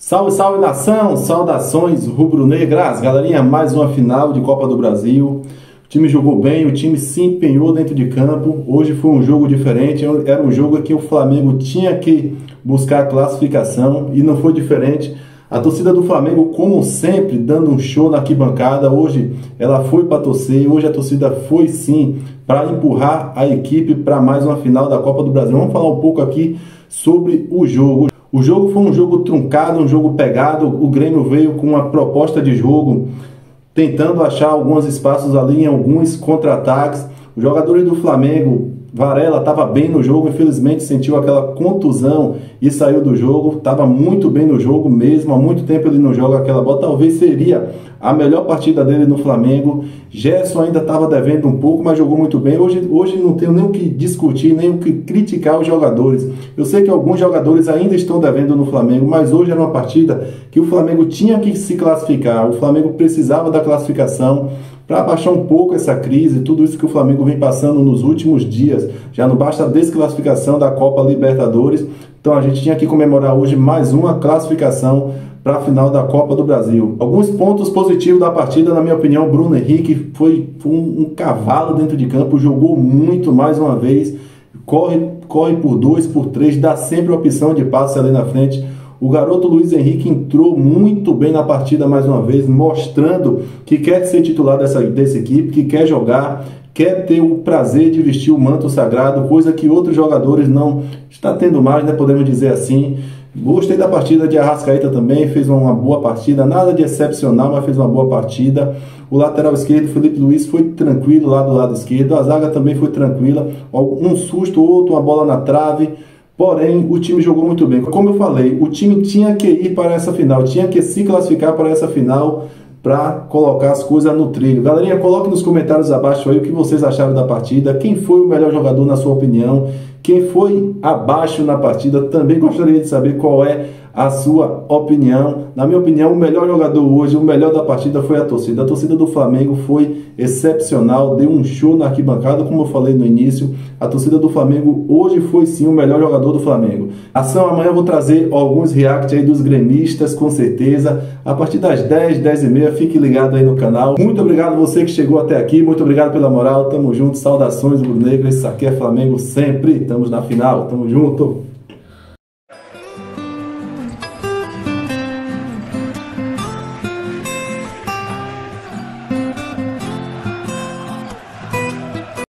Salve, salve nação! Saudações rubro-negras! Galerinha, mais uma final de Copa do Brasil. O time jogou bem, o time se empenhou dentro de campo. Hoje foi um jogo diferente, era um jogo que o Flamengo tinha que buscar a classificação e não foi diferente. A torcida do Flamengo, como sempre, dando um show na arquibancada. Hoje ela foi para torcer, hoje a torcida foi sim para empurrar a equipe para mais uma final da Copa do Brasil. Vamos falar um pouco aqui sobre o jogo. O jogo foi um jogo truncado, um jogo pegado. O Grêmio veio com uma proposta de jogo, tentando achar alguns espaços ali em alguns contra-ataques. Os jogadores do Flamengo Varela estava bem no jogo, infelizmente sentiu aquela contusão e saiu do jogo. Estava muito bem no jogo mesmo, há muito tempo ele não joga aquela bola. Talvez seria a melhor partida dele no Flamengo. Gerson ainda estava devendo um pouco, mas jogou muito bem. Hoje, hoje não tenho nem o que discutir, nem o que criticar os jogadores. Eu sei que alguns jogadores ainda estão devendo no Flamengo, mas hoje era uma partida que o Flamengo tinha que se classificar. O Flamengo precisava da classificação para abaixar um pouco essa crise, tudo isso que o Flamengo vem passando nos últimos dias. Já não basta a desclassificação da Copa Libertadores. Então a gente tinha que comemorar hoje mais uma classificação para a final da Copa do Brasil. Alguns pontos positivos da partida, na minha opinião, Bruno Henrique foi, foi um, um, cavalo dentro de campo, jogou muito mais uma vez, corre, corre por dois, por três, dá sempre opção de passe ali na frente. O garoto Luiz Henrique entrou muito bem na partida mais uma vez, mostrando que quer ser titular dessa, dessa equipe, que quer jogar, quer ter o prazer de vestir o manto sagrado, coisa que outros jogadores não está tendo mais, né, podemos dizer assim. Gostei da partida de Arrascaeta também, fez uma boa partida, nada de excepcional, mas fez uma boa partida. O lateral esquerdo, Felipe Luiz, foi tranquilo lá do lado esquerdo, a zaga também foi tranquila, um susto, outro, uma bola na trave. Porém, o time jogou muito bem. Como eu falei, o time tinha que ir para essa final, tinha que se classificar para essa final para colocar as coisas no trilho. Galerinha, coloque nos comentários abaixo aí o que vocês acharam da partida, quem foi o melhor jogador na sua opinião, quem foi abaixo na partida, também gostaria de saber qual é a sua opinião. Na minha opinião, o melhor jogador hoje, o melhor da partida foi a torcida. A torcida do Flamengo foi excepcional, deu um show na arquibancada, como eu falei no início. A torcida do Flamengo hoje foi sim o melhor jogador do Flamengo. Ação amanhã eu vou trazer alguns react aí dos gremistas, com certeza. A partir das 10, 10 e meia, fique ligado aí no canal. Muito obrigado você que chegou até aqui, muito obrigado pela moral. Tamo junto, saudações, Bruno Negro. Isso aqui é Flamengo sempre. Estamos na final, tamo junto.